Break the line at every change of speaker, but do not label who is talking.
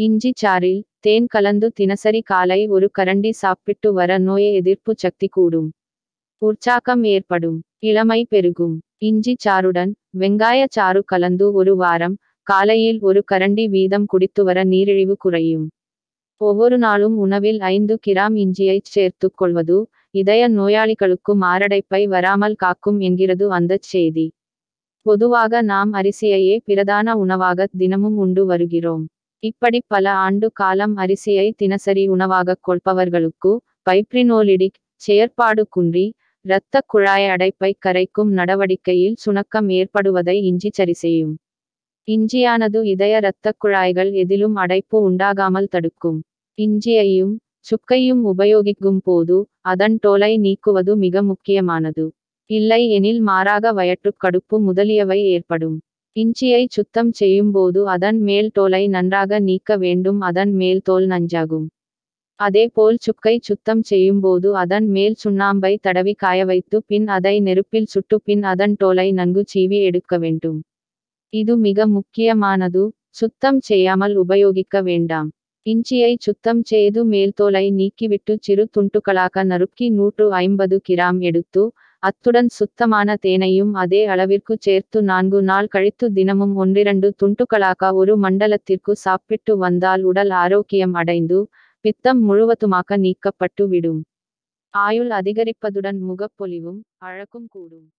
இஞ்சி சாறில் தேன் கலந்து தினசரி காலை ஒரு கரண்டி சாப்பிட்டு வர நோய எதிர்ப்பு சக்தி கூடும். உற்சாகம் ஏற்படும். இளமை பெருகும். இஞ்சி சாறுடன் வெங்காய சாறு கலந்து ஒரு வாரம் காலையில் ஒரு கரண்டி வீதம் குடித்து வர நீரிழிவு குறையும். ஒவ்வொரு நாளும் உணவில் ஐந்து கிராம் இஞ்சியை சேர்த்துக் கொள்வது இதய நோயாளிகளுக்கு மாரடைப்பை வராமல் காக்கும் என்கிறது அந்தச் செய்தி. பொதுவாக நாம் அரிசியையே பிரதான உணவாக தினமும் உண்டு வருகிறோம். இப்படி பல ஆண்டு காலம் அரிசியை தினசரி உணவாகக் கொள்பவர்களுக்கு பைப்ரினோலிடிக் செயற்பாடு குன்றி இரத்த குழாய் அடைப்பை கரைக்கும் நடவடிக்கையில் சுணக்கம் ஏற்படுவதை இஞ்சி சரி செய்யும். இஞ்சியானது இதய இரத்தக் குழாய்கள் எதிலும் அடைப்பு உண்டாகாமல் தடுக்கும். இஞ்சியையும் சுக்கையும் உபயோகிக்கும் போது அதன் தோலை நீக்குவது மிக முக்கியமானது. இல்லை எனில் மாறாக வயற்றுக் கடுப்பு முதலியவை ஏற்படும். இஞ்சியை சுத்தம் செய்யும்போது அதன் மேல் தோலை நன்றாக நீக்க வேண்டும் அதன் மேல் தோல் நஞ்சாகும். அதேபோல் சுக்கை சுத்தம் செய்யும்போது அதன் மேல் சுண்ணாம்பை தடவி காய வைத்து பின் அதை நெருப்பில் சுட்டு பின் அதன் தோலை நன்கு சீவி எடுக்க வேண்டும். இது மிக முக்கியமானது சுத்தம் செய்யாமல் உபயோகிக்க வேண்டாம். இஞ்சியை சுத்தம் செய்து மேல்தோலை நீக்கிவிட்டு சிறு துண்டுகளாக நறுக்கி நூற்று ஐம்பது கிராம் எடுத்து அத்துடன் சுத்தமான தேனையும் அதே அளவிற்கு சேர்த்து நான்கு நாள் கழித்து தினமும் ஒன்றிரண்டு துண்டுகளாக ஒரு மண்டலத்திற்கு சாப்பிட்டு வந்தால் உடல் ஆரோக்கியம் அடைந்து பித்தம் முழுவதுமாக நீக்கப்பட்டு விடும் ஆயுள் அதிகரிப்பதுடன் முகப்பொலிவும் அழகும் கூடும்.